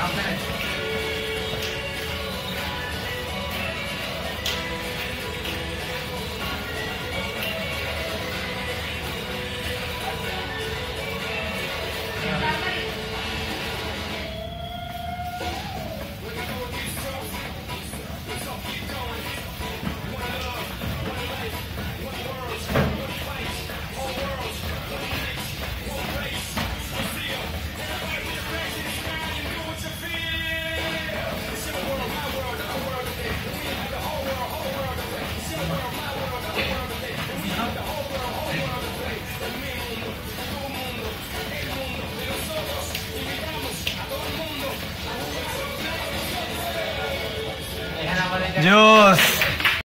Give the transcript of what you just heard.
I'll finish. Dios.